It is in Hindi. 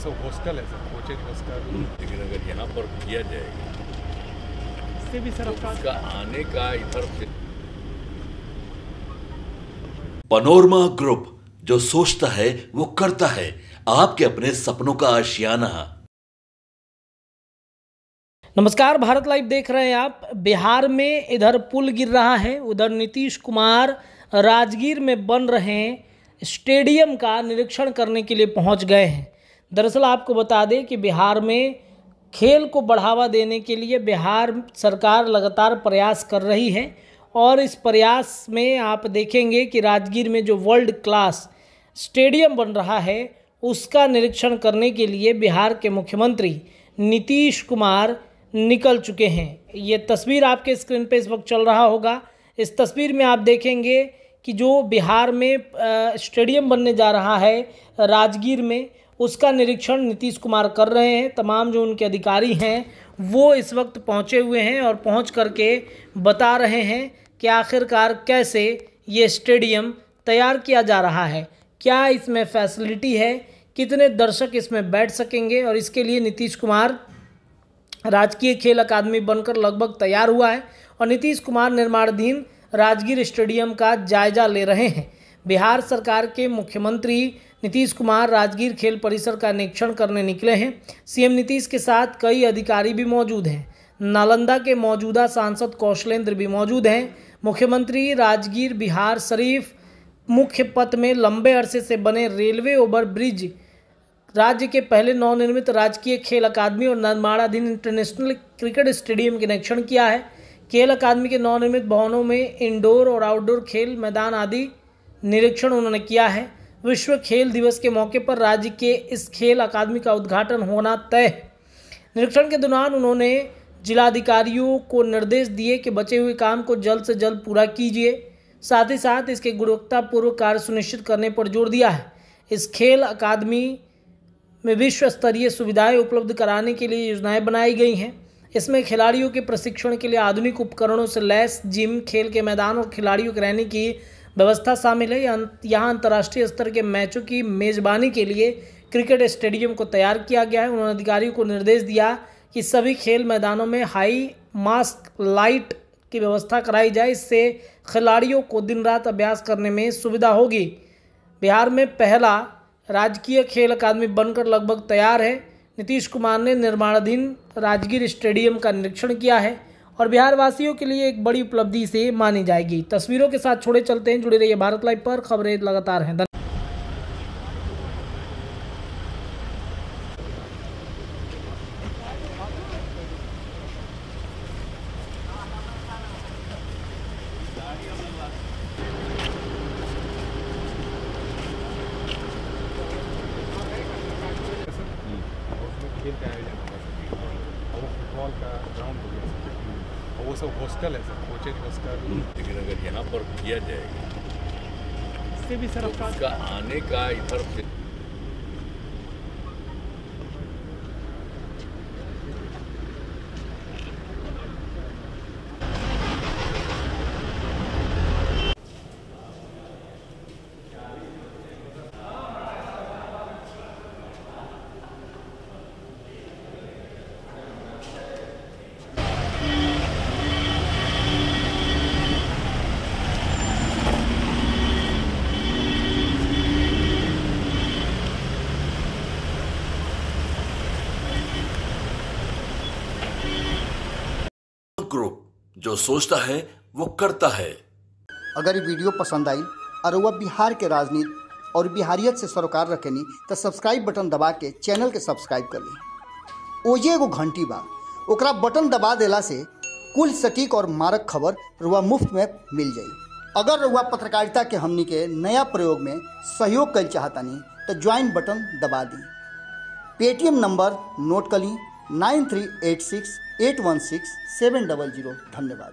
सब हॉस्टल है सर कोचिंग हॉस्टल लेकिन अगर यहाँ पर किया जाएगा इससे भी सर तो उसका आने का इधर से पनोरमा ग्रुप जो सोचता है वो करता है। आपके अपने सपनों का आशियाना। नमस्कार भारत लाइव देख रहे हैं आप। बिहार में इधर पुल गिर रहा है उधर नीतीश कुमार राजगीर में बन रहे स्टेडियम का निरीक्षण करने के लिए पहुँच गए हैं। दरअसल आपको बता दें कि बिहार में खेल को बढ़ावा देने के लिए बिहार सरकार लगातार प्रयास कर रही है और इस प्रयास में आप देखेंगे कि राजगीर में जो वर्ल्ड क्लास स्टेडियम बन रहा है, उसका निरीक्षण करने के लिए बिहार के मुख्यमंत्री नीतीश कुमार निकल चुके हैं। ये तस्वीर आपके स्क्रीन पे इस वक्त चल रहा होगा। इस तस्वीर में आप देखेंगे कि जो बिहार में स्टेडियम बनने जा रहा है, राजगीर में उसका निरीक्षण नीतीश कुमार कर रहे हैं। तमाम जो उनके अधिकारी हैं, वो इस वक्त पहुँचे हुए हैं और पहुँच करके बता रहे हैं कि आखिरकार कैसे ये स्टेडियम तैयार किया जा रहा है। क्या इसमें फैसिलिटी है? कितने दर्शक इसमें बैठ सकेंगे? और इसके लिए नीतीश कुमार राजकीय खेल अकादमी बनकर लगभग तैयार हुआ है और नीतीश कुमार निर्माणाधीन राजगीर स्टेडियम का जायजा ले रहे हैं। बिहार सरकार के मुख्यमंत्री नीतीश कुमार राजगीर खेल परिसर का निरीक्षण करने निकले हैं। सीएम नीतीश के साथ कई अधिकारी भी मौजूद हैं। नालंदा के मौजूदा सांसद कौशलेंद्र भी मौजूद हैं। मुख्यमंत्री राजगीर, बिहार, शरीफ मुख्य पथ में लंबे अरसे से बने रेलवे ओवर ब्रिज, राज्य के पहले नवनिर्मित राजकीय खेल अकादमी और निर्माणाधीन इंटरनेशनल क्रिकेट स्टेडियम के निरीक्षण किया है। खेल अकादमी के नवनिर्मित भवनों में इंडोर और आउटडोर खेल मैदान आदि निरीक्षण उन्होंने किया है। विश्व खेल दिवस के मौके पर राज्य के इस खेल अकादमी का उद्घाटन होना तय। निरीक्षण के दौरान उन्होंने जिलाधिकारियों को निर्देश दिए कि बचे हुए काम को जल्द से जल्द पूरा कीजिए। साथ ही साथ इसके गुणवत्तापूर्वक कार्य सुनिश्चित करने पर ज़ोर दिया है। इस खेल अकादमी में विश्व स्तरीय सुविधाएँ उपलब्ध कराने के लिए योजनाएँ बनाई गई हैं। इसमें खिलाड़ियों के प्रशिक्षण के लिए आधुनिक उपकरणों से लैस जिम, खेल के मैदान और खिलाड़ियों के रहने की व्यवस्था शामिल है। यहाँ अंतर्राष्ट्रीय स्तर के मैचों की मेजबानी के लिए क्रिकेट स्टेडियम को तैयार किया गया है। उन्होंने अधिकारियों को निर्देश दिया कि सभी खेल मैदानों में हाई मास्क लाइट की व्यवस्था कराई जाए। इससे खिलाड़ियों को दिन रात अभ्यास करने में सुविधा होगी। बिहार में पहला राजकीय खेल अकादमी बनकर लगभग तैयार है। नीतीश कुमार ने निर्माणाधीन राजगीर स्टेडियम का निरीक्षण किया है। और बिहार वासियों के लिए एक बड़ी उपलब्धि से मानी जाएगी। तस्वीरों के साथ छोड़े चलते हैं, जुड़े रहिए भारत लाइव पर। खबरें लगातार हैं। आयोजन होगा सर और वो फुटबॉल का ग्राउंड हो गया सर और वो सब हॉस्टल है सर कोचिंग हॉस्टल। लेकिन अगर यहाँ पर किया जाएगा इससे भी सर तो उसका आने का इधर से ग्रुप जो सोचता है, वो करता है। अगर ये वीडियो पसंद आई और वह बिहार के राजनीति और बिहारियत से सरोकार रखेनी तो सब्सक्राइब बटन दबा के चैनल के सब्सक्राइब कर ली। ओजे एगो घंटी बा। ओकरा बटन दबा देला से कुल सटीक और मारक खबर रुआ मुफ़्त में मिल जाई। अगर रुआ पत्रकारिता के हमनी के नया प्रयोग में सहयोग कर चाहतानी तो ज्वाइन बटन दबा दी। पेटीएम नंबर नोट कर ली nine three eight six eight one six seven double zero. धन्यवाद।